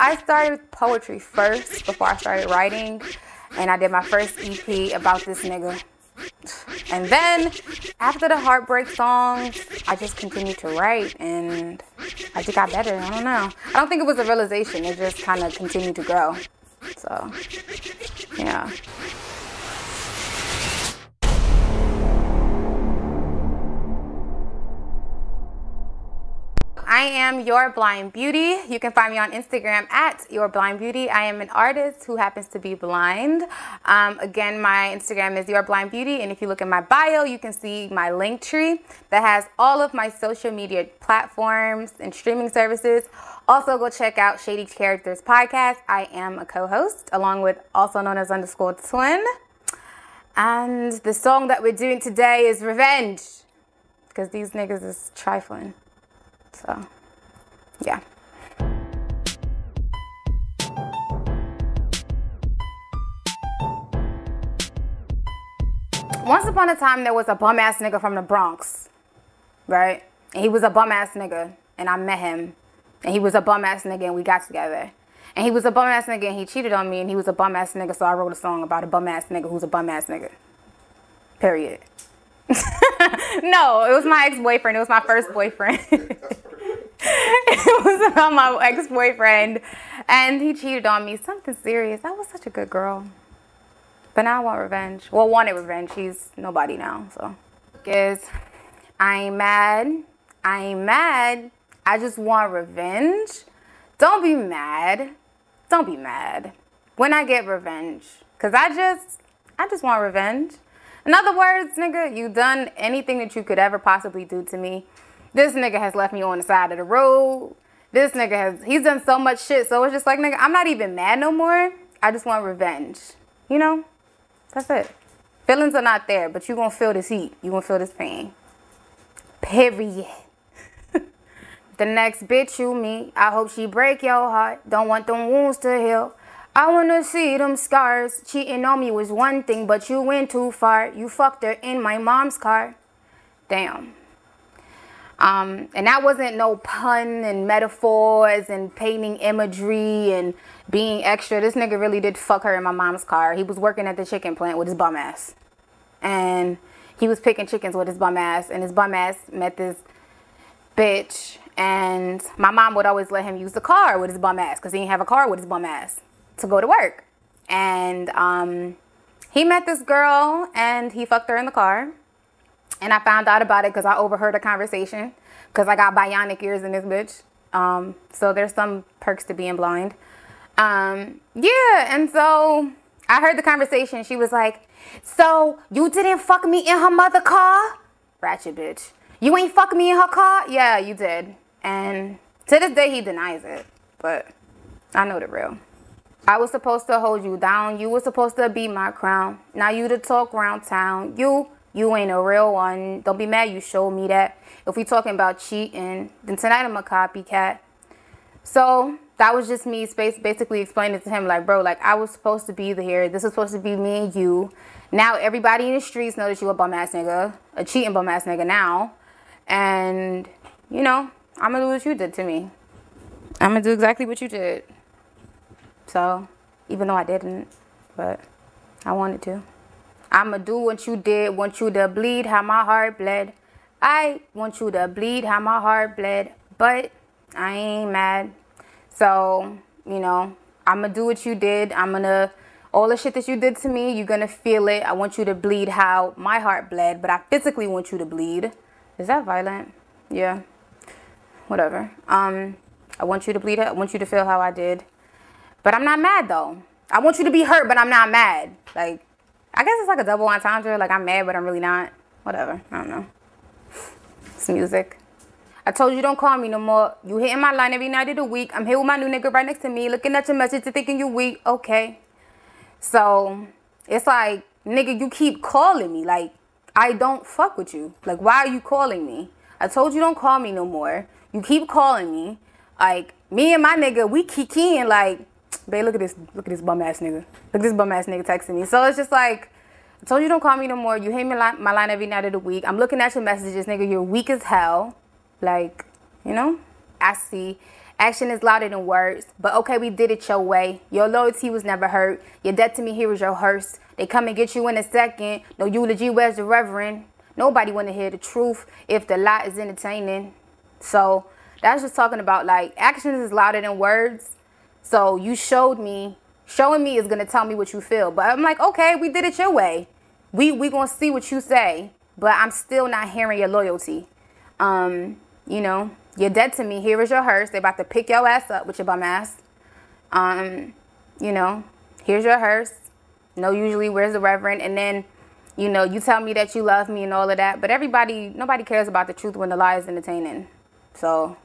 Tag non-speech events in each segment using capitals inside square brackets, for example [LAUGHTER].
I started poetry first before I started writing, and I did my first EP about this nigga. And then after the heartbreak songs, I just continued to write and I just got better. I don't know. I don't think it was a realization. It just kind of continued to grow. So, yeah. I am Your Blind Beauty. You can find me on Instagram at Your Blind Beauty. I am an artist who happens to be blind. Um, again, my Instagram is Your Blind Beauty, and if you look in my bio, you can see my Linktree that has all of my social media platforms and streaming services. Also, go check out Shady Characters podcast. I am a co-host, along with also known as underscore twin. And the song that we're doing today is Revenge, because these niggas is trifling. So, yeah. Once upon a time, there was a bum ass nigga from the Bronx, right? And he was a bum ass nigga, and I met him. And he was a bum ass nigga, and we got together. And he was a bum ass nigga, and he cheated on me, and he was a bum ass nigga, so I wrote a song about a bum ass nigga who's a bum ass nigga. Period. [LAUGHS] no, it was my ex boyfriend. It was my first boyfriend. [LAUGHS] it was about my ex boyfriend, and he cheated on me. Something serious. I was such a good girl. But now I want revenge. Well, wanted revenge. He's nobody now, so. Is I ain't mad. I ain't mad. I just want revenge. Don't be mad. Don't be mad when I get revenge. Cause I just, I just want revenge. In other words, nigga, you done anything that you could ever possibly do to me. This nigga has left me on the side of the road. This nigga has, he's done so much shit. So it's just like, nigga, I'm not even mad no more. I just want revenge. You know? That's it. Feelings are not there, but you're gonna feel this heat. You're gonna feel this pain. Period. [LAUGHS] the next bitch you meet, I hope she break your heart. Don't want them wounds to heal. I wanna see them scars. Cheating on me was one thing, but you went too far. You fucked her in my mom's car. Damn. Um, and that wasn't no pun and metaphors and painting imagery and being extra. This nigga really did fuck her in my mom's car. He was working at the chicken plant with his bum ass. And he was picking chickens with his bum ass. And his bum ass met this bitch. And my mom would always let him use the car with his bum ass because he didn't have a car with his bum ass to go to work. And um, he met this girl and he fucked her in the car. And I found out about it because I overheard a conversation because I got bionic ears in this bitch. Um, so there's some perks to being blind. Um, yeah, and so I heard the conversation. She was like, So you didn't fuck me in her mother car? Ratchet bitch. You ain't fuck me in her car? Yeah, you did. And to this day, he denies it. But I know the real. I was supposed to hold you down. You were supposed to be my crown. Now you to talk around town. You you ain't a real one. Don't be mad you showed me that. If we talking about cheating, then tonight I'm a copycat. So that was just me space basically explaining to him like, bro, like I was supposed to be the here. This is supposed to be me and you. Now everybody in the streets know that you a bum ass nigga, a cheating bum ass nigga now. And, you know, I'm gonna do what you did to me. I'm gonna do exactly what you did. So, even though I didn't, but I wanted to. I'ma do what you did, want you to bleed how my heart bled. I want you to bleed how my heart bled, but I ain't mad. So, you know, I'ma do what you did. I'm gonna, all the shit that you did to me, you're gonna feel it. I want you to bleed how my heart bled, but I physically want you to bleed. Is that violent? Yeah. Whatever. Um, I want you to bleed. I want you to feel how I did. But I'm not mad though. I want you to be hurt, but I'm not mad. Like, I guess it's like a double entendre. Like I'm mad, but I'm really not. Whatever. I don't know. It's music. I told you don't call me no more. You hitting my line every night of the week. I'm here with my new nigga right next to me, looking at your message and thinking you weak. Okay. So it's like, nigga, you keep calling me. Like, I don't fuck with you. Like, why are you calling me? I told you don't call me no more. You keep calling me. Like, me and my nigga, we kikiing like babe, look at this, look at this bum ass nigga. Look at this bum ass nigga texting me. So it's just like, I told you don't call me no more. You hate me my line every night of the week. I'm looking at your messages, nigga. You're weak as hell. Like, you know, I see Action is louder than words. But okay, we did it your way. Your loyalty was never hurt. Your debt to me here is your hearse. They come and get you in a second. No eulogy, where's the reverend? Nobody want to hear the truth if the lie is entertaining. So that's just talking about like actions is louder than words. So you showed me, showing me is gonna tell me what you feel. But I'm like, okay, we did it your way. We we gonna see what you say, but I'm still not hearing your loyalty. Um, you know, you're dead to me. Here is your hearse. They about to pick your ass up with your bum ass. Um, you know, here's your hearse. No, usually where's the reverend? And then, you know, you tell me that you love me and all of that. But everybody, nobody cares about the truth when the lie is entertaining. So,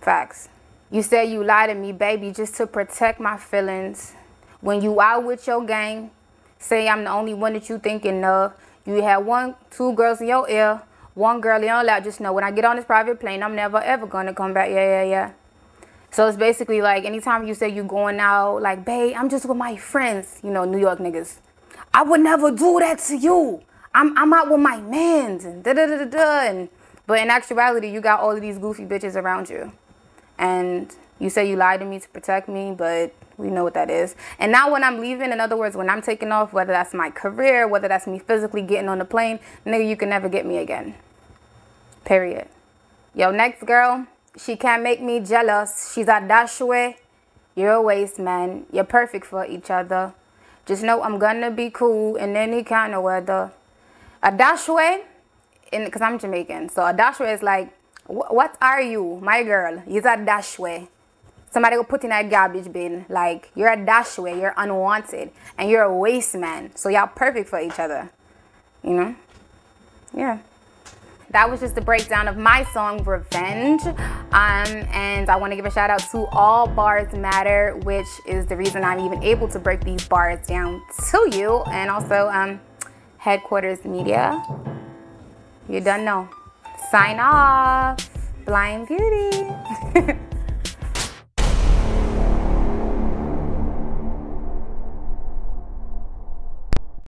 facts. You say you lie to me, baby, just to protect my feelings. When you out with your gang, say I'm the only one that you thinking of. You have one, two girls in your ear one girl in your lap, just know when I get on this private plane, I'm never ever gonna come back. Yeah, yeah, yeah. So it's basically like anytime you say you're going out, like, babe, I'm just with my friends, you know, New York niggas. I would never do that to you. I'm I'm out with my mans and da da da da da. But in actuality, you got all of these goofy bitches around you, and you say you lied to me to protect me, but we know what that is. And now when I'm leaving, in other words, when I'm taking off, whether that's my career, whether that's me physically getting on the plane, nigga, you can never get me again. Period. Yo, next girl, she can't make me jealous. She's a dashway. You're a waste man. You're perfect for each other. Just know I'm gonna be cool in any kind of weather. A dashway, because I'm Jamaican, so a dashway is like, what are you, my girl? You're a dashway. Somebody will put in a garbage bin. Like, you're a dashway, you're unwanted, and you're a waste man. So y'all perfect for each other. You know? Yeah that was just a breakdown of my song Revenge. Um, and I want to give a shout out to All Bars Matter, which is the reason I'm even able to break these bars down to you. And also um, Headquarters Media. You done know. Sign off. Blind Beauty. [LAUGHS]